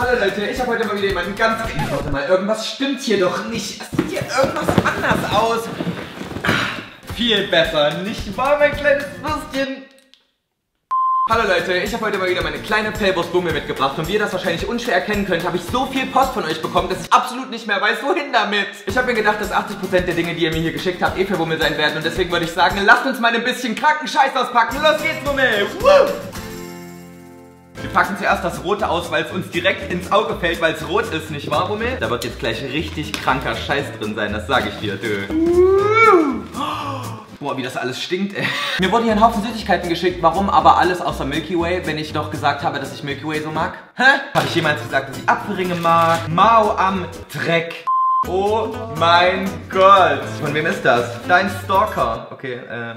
Hallo Leute, ich habe heute mal wieder jemanden ganz... Warte mal, irgendwas stimmt hier doch nicht. Es sieht hier irgendwas anders aus. Ah, viel besser, nicht wahr, mein kleines Würstchen? Hallo Leute, ich habe heute mal wieder meine kleine Pellwurst-Bummel mitgebracht und wie ihr das wahrscheinlich unschwer erkennen könnt, habe ich so viel Post von euch bekommen, dass ich absolut nicht mehr weiß, wohin damit. Ich habe mir gedacht, dass 80% der Dinge, die ihr mir hier geschickt habt, eh für Bummel sein werden und deswegen würde ich sagen, lasst uns mal ein bisschen kranken Scheiß auspacken. Los geht's, Bummel! Woo! Wir packen zuerst das Rote aus, weil es uns direkt ins Auge fällt, weil es rot ist, nicht wahr, Bummel? Da wird jetzt gleich richtig kranker Scheiß drin sein, das sage ich dir, dö. Boah, wie das alles stinkt, ey. Mir wurde hier ein Haufen Süßigkeiten geschickt. Warum aber alles außer Milky Way, wenn ich doch gesagt habe, dass ich Milky Way so mag? Hä? Habe ich jemals gesagt, dass ich Apfelringe mag? Mau am Dreck. Oh mein Gott. Von wem ist das? Dein Stalker. Okay, ähm,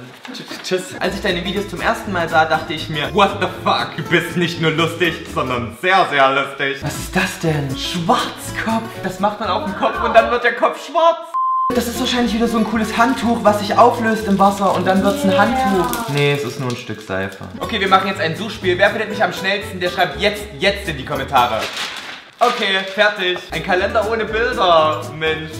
tschüss. Als ich deine Videos zum ersten Mal sah, dachte ich mir, what the fuck, du bist nicht nur lustig, sondern sehr, sehr lustig. Was ist das denn? Schwarzkopf. Das macht man auf dem Kopf und dann wird der Kopf schwarz. Das ist wahrscheinlich wieder so ein cooles Handtuch, was sich auflöst im Wasser und dann wird es ein Handtuch. Nee, es ist nur ein Stück Seife. Okay, wir machen jetzt ein Suchspiel. Wer findet mich am schnellsten, der schreibt jetzt, jetzt in die Kommentare. Okay, fertig. Ein Kalender ohne Bilder. Mensch.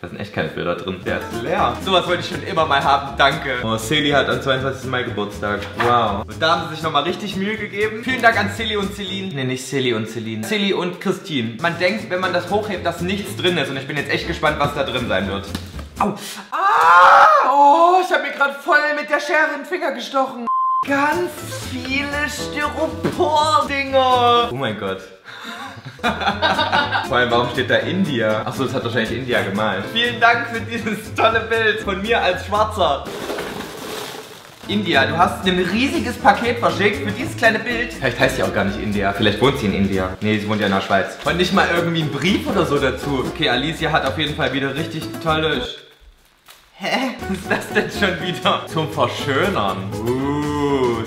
Da sind echt keine Bilder drin. Der ist leer. Sowas wollte ich schon immer mal haben. Danke. Oh, Celi hat am 22. Mai Geburtstag. Wow. Und da haben sie sich nochmal richtig Mühe gegeben. Vielen Dank an Celi und Celine. Nee, nicht Celi und Celine. Celi und Christine. Man denkt, wenn man das hochhebt, dass nichts drin ist. Und ich bin jetzt echt gespannt, was da drin sein wird. Au. Ah! Oh, ich habe mir gerade voll mit der Schere in den Finger gestochen. Ganz viele Styropor-Dinger. Oh mein Gott. Vor allem, warum steht da India? Achso, das hat wahrscheinlich India gemalt. Vielen Dank für dieses tolle Bild von mir als Schwarzer. India, du hast ein riesiges Paket verschickt für dieses kleine Bild. Vielleicht heißt sie auch gar nicht India. Vielleicht wohnt sie in India. Nee, sie wohnt ja in der Schweiz. Und nicht mal irgendwie ein Brief oder so dazu. Okay, Alicia hat auf jeden Fall wieder richtig tolle... Sch Hä? Was ist das denn schon wieder? Zum Verschönern. Uh,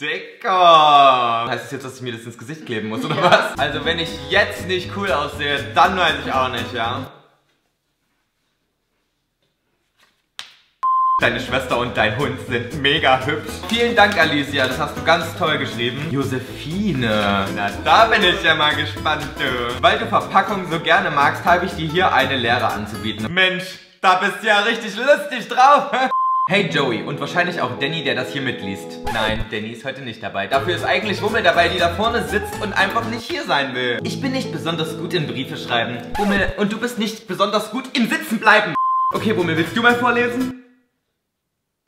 Sticker. Heißt das jetzt, dass ich mir das ins Gesicht kleben muss, oder ja. was? Also wenn ich jetzt nicht cool aussehe, dann weiß ich auch nicht, ja? Deine Schwester und dein Hund sind mega hübsch. Vielen Dank, Alicia. Das hast du ganz toll geschrieben. Josephine. Na, da bin ich ja mal gespannt, du. Weil du Verpackungen so gerne magst, habe ich dir hier eine Lehre anzubieten. Mensch, da bist du ja richtig lustig drauf. Hey Joey und wahrscheinlich auch Danny, der das hier mitliest. Nein, Danny ist heute nicht dabei. Dafür ist eigentlich Wummel dabei, die da vorne sitzt und einfach nicht hier sein will. Ich bin nicht besonders gut in Briefe schreiben. Wummel, und du bist nicht besonders gut im Sitzen bleiben. Okay, Wummel, willst du mal vorlesen?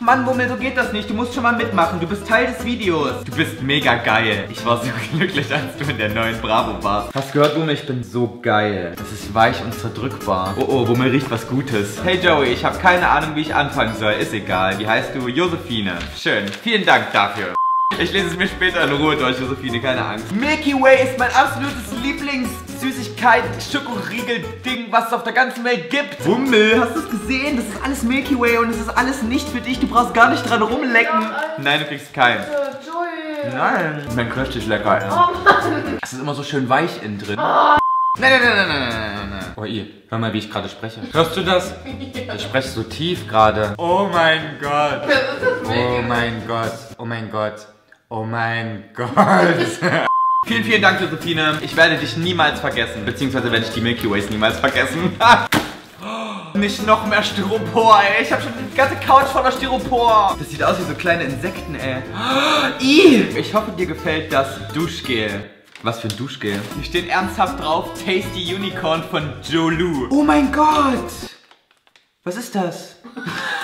Mann, Wummel, so geht das nicht. Du musst schon mal mitmachen. Du bist Teil des Videos. Du bist mega geil. Ich war so glücklich, als du in der neuen Bravo warst. Hast gehört, Wummel? Ich bin so geil. Das ist weich und zerdrückbar. Oh, oh, Wummel riecht was Gutes. Hey, Joey, ich habe keine Ahnung, wie ich anfangen soll. Ist egal. Wie heißt du? Josephine. Schön. Vielen Dank dafür. Ich lese es mir später in Ruhe durch, Josephine, keine Angst. Milky Way ist mein absolutes Lieblings-Süßigkeit, Schokoriegel-Ding, was es auf der ganzen Welt gibt. Wummel, hast du es gesehen? Das ist alles Milky Way und es ist alles nicht für dich. Du brauchst gar nicht dran rumlecken. Nein, du kriegst keinen. Nein. Mein richtig lecker, ja. Oh Mann. Es ist immer so schön weich innen drin. Oh. Nein, nein, nein, nein, nein, nein, nein. Oh, ihr, hör mal, wie ich gerade spreche. Hörst du das? Ich spreche so tief gerade. Oh mein Gott. Oh mein Gott. Oh mein Gott. Oh mein Gott. vielen, vielen Dank, Josephine. Ich werde dich niemals vergessen. Beziehungsweise werde ich die Milky Ways niemals vergessen. Nicht noch mehr Styropor, ey. Ich habe schon die ganze Couch voller Styropor. Das sieht aus wie so kleine Insekten, ey. Ich hoffe, dir gefällt das Duschgel. Was für ein Duschgel? Hier steht ernsthaft drauf Tasty Unicorn von Jolu. Oh mein Gott. Was ist das?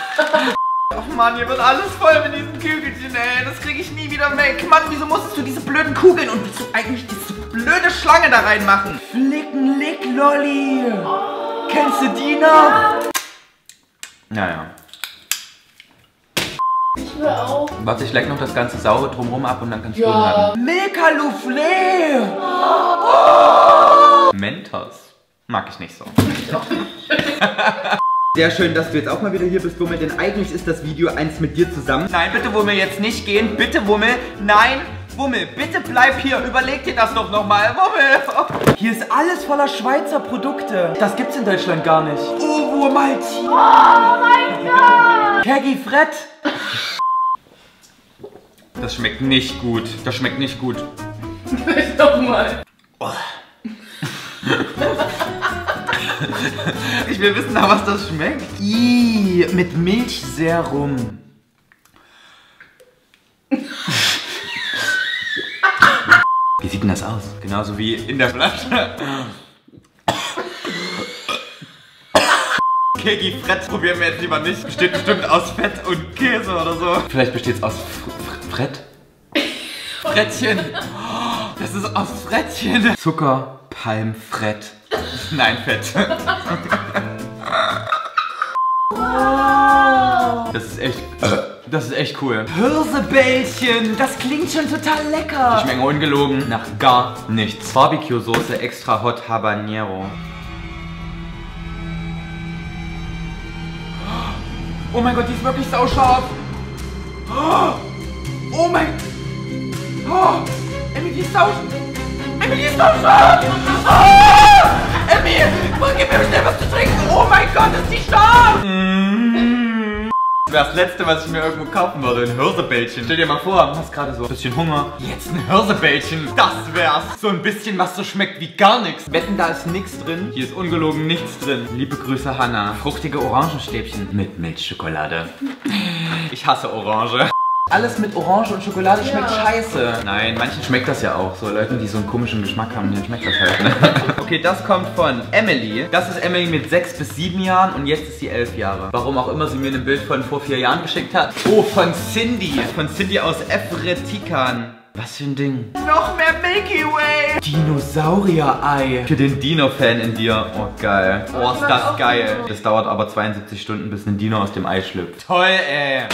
Mann, hier wird alles voll mit diesen Kügelchen, ey. Das kriege ich nie wieder weg. Mann, wieso musstest du diese blöden Kugeln und wieso eigentlich diese blöde Schlange da reinmachen? Flicken, Lick, Lolli. Oh. Kennst du die noch? Naja. Ich will auch. Warte, ich leck noch das ganze Saure drumherum ab und dann kannst du ja. haben. Milka Soufflé. Oh. Mentos. Mag ich nicht so. Sehr schön, dass du jetzt auch mal wieder hier bist, Wummel, denn eigentlich ist das Video eins mit dir zusammen. Nein, bitte Wummel, jetzt nicht gehen. Bitte Wummel. Nein, Wummel, bitte bleib hier. Überleg dir das doch nochmal. Wummel. Hier ist alles voller Schweizer Produkte. Das gibt's in Deutschland gar nicht. Oh, Maltin. Oh mein Gott. Peggy Fred. Das schmeckt nicht gut. Das schmeckt nicht gut. Nicht nochmal. Oh. ich will wissen, nach was das schmeckt. Ih, mit Milchserum. Wie sieht denn das aus? Genauso wie in der Flasche. Kegi Fred probieren wir jetzt lieber nicht. Besteht bestimmt aus Fett und Käse oder so. Vielleicht besteht es aus F Fred? Frettchen. Das ist aus Frettchen. Zucker, Palmfred. Nein, Fett. Das ist echt. Das ist echt cool. Hirsebällchen, das klingt schon total lecker. Die schmecken ungelogen nach gar nichts. Barbecue-Soße extra hot habanero. Oh mein Gott, die ist wirklich sauscharf. Oh mein... Oh, Emmy, die ist sau... Emmy, die ist sauscharf. Oh, Das letzte, was ich mir irgendwo kaufen würde, ein Hirsebällchen. Stell dir mal vor, du hast gerade so ein bisschen Hunger. Jetzt ein Hirsebällchen. Das wär's. So ein bisschen, was so schmeckt wie gar nichts. Wetten, da ist nichts drin. Hier ist ungelogen nichts drin. Liebe Grüße, Hanna. Fruchtige Orangenstäbchen mit Milchschokolade. Ich hasse Orange. Alles mit Orange und Schokolade schmeckt Ja. scheiße. Nein, manchen schmeckt das ja auch. So Leuten, die so einen komischen Geschmack haben, denen schmeckt das halt. Ne? okay, das kommt von Emily. Das ist Emily mit 6 bis 7 Jahren und jetzt ist sie 11 Jahre. Warum auch immer sie mir ein Bild von vor 4 Jahren geschickt hat. Oh, von Cindy. Von Cindy aus Efretikan. Was für ein Ding. Noch mehr Milky Way. Dinosaurier-Ei. Für den Dino-Fan in dir. Oh, geil. Oh, ist das geil. Das dauert aber 72 Stunden, bis ein Dino aus dem Ei schlüpft. Toll, ey.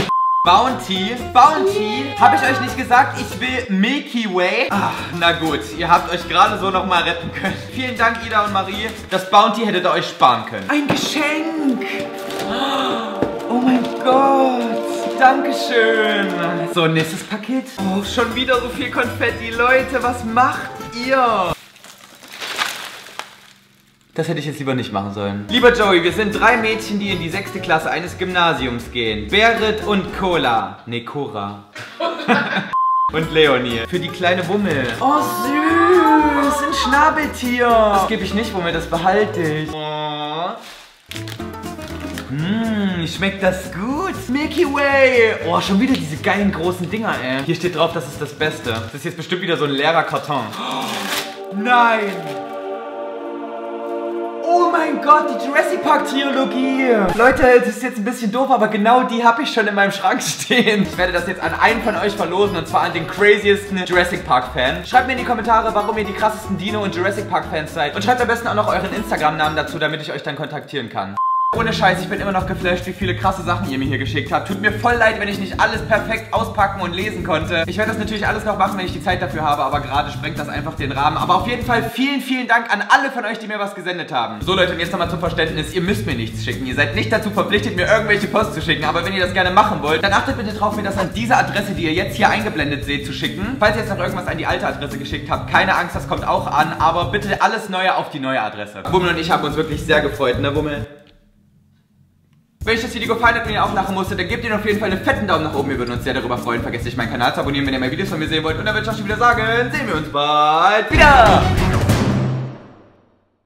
Bounty, Bounty, habe ich euch nicht gesagt, ich will Milky Way? Ach, na gut, ihr habt euch gerade so nochmal retten können. Vielen Dank, Ida und Marie. Das Bounty hättet ihr euch sparen können. Ein Geschenk. Oh mein Gott. Dankeschön. So, nächstes Paket. Oh, schon wieder so viel Konfetti. Leute, was macht ihr? Das hätte ich jetzt lieber nicht machen sollen. Lieber Joey, wir sind drei Mädchen, die in die sechste Klasse eines Gymnasiums gehen. Berit und Cola. Nee, Cora. und Leonie. Für die kleine Wummel. Oh, süß. Ein Schnabeltier. Das gebe ich nicht, Wummel. Das behalte ich. Oh. Mmm, schmeckt das gut? Milky Way. Oh, schon wieder diese geilen großen Dinger, ey. Hier steht drauf, das ist das Beste. Das ist jetzt bestimmt wieder so ein leerer Karton. Nein. Oh mein Gott, die Jurassic Park Trilogie. Leute, das ist jetzt ein bisschen doof, aber genau die habe ich schon in meinem Schrank stehen. Ich werde das jetzt an einen von euch verlosen und zwar an den craziesten Jurassic Park Fan. Schreibt mir in die Kommentare, warum ihr die krassesten Dino und Jurassic Park Fans seid und schreibt am besten auch noch euren Instagram Namen dazu, damit ich euch dann kontaktieren kann. Ohne Scheiß, ich bin immer noch geflasht, wie viele krasse Sachen ihr mir hier geschickt habt. Tut mir voll leid, wenn ich nicht alles perfekt auspacken und lesen konnte. Ich werde das natürlich alles noch machen, wenn ich die Zeit dafür habe, aber gerade sprengt das einfach den Rahmen. Aber auf jeden Fall vielen, vielen Dank an alle von euch, die mir was gesendet haben. So Leute, und jetzt nochmal zum Verständnis, ihr müsst mir nichts schicken. Ihr seid nicht dazu verpflichtet, mir irgendwelche Post zu schicken. Aber wenn ihr das gerne machen wollt, dann achtet bitte drauf, mir das an diese Adresse, die ihr jetzt hier eingeblendet seht, zu schicken. Falls ihr jetzt noch irgendwas an die alte Adresse geschickt habt, keine Angst, das kommt auch an. Aber bitte alles Neue auf die neue Adresse. Wummel und ich haben uns wirklich sehr gefreut, ne Wummel? Wenn euch das Video gefallen hat und ihr auch lachen musstet, dann gebt ihr auf jeden Fall einen fetten Daumen nach oben. Wir würden uns sehr darüber freuen. Vergesst nicht, meinen Kanal zu abonnieren, wenn ihr mehr Videos von mir sehen wollt. Und dann würde ich auch schon wieder sagen, sehen wir uns bald wieder.